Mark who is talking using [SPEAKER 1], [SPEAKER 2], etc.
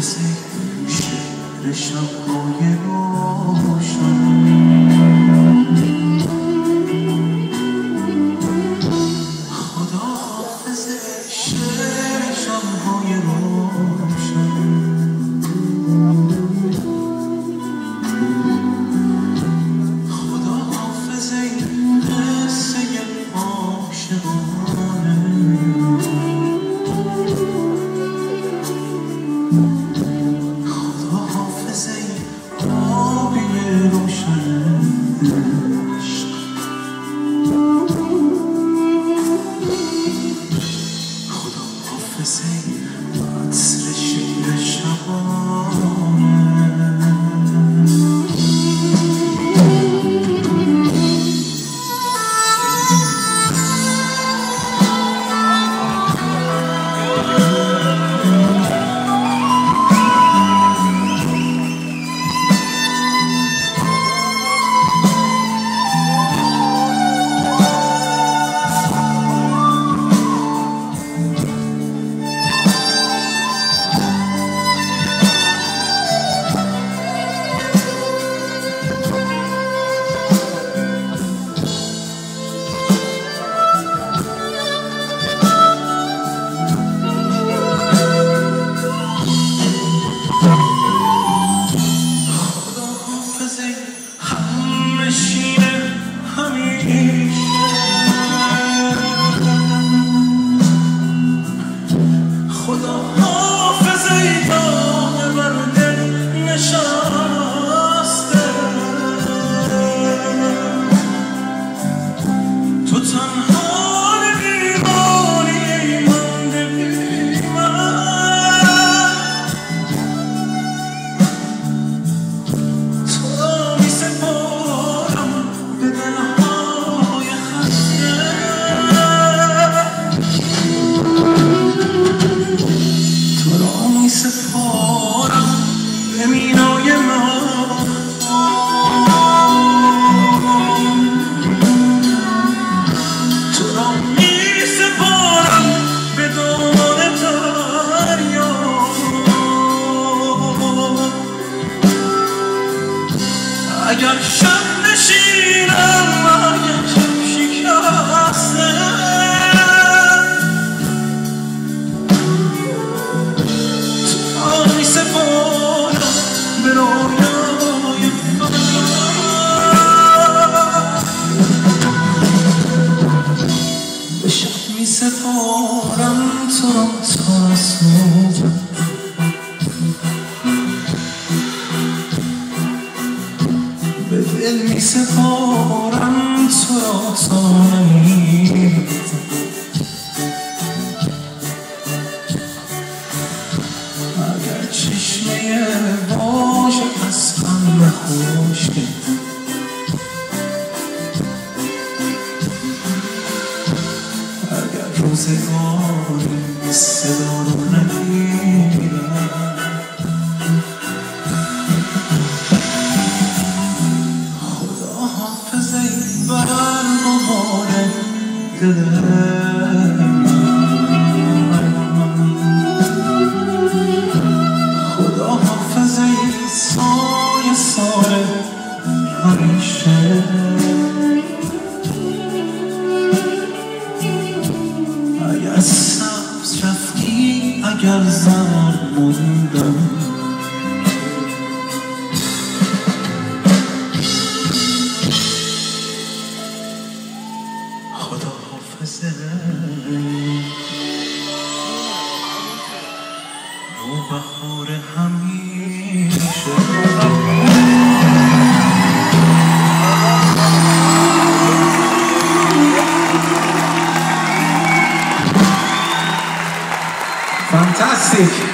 [SPEAKER 1] کسی شعر شبهای روشن خدا حافظ شعر شبهای روشن خدا حافظ قصه عاشقان disappoint. Let me know. دل می سپارم تو را سانی اگر چشمه باش از هم نخوشه اگر روزگار صدا رو نگیر
[SPEAKER 2] Fantastic.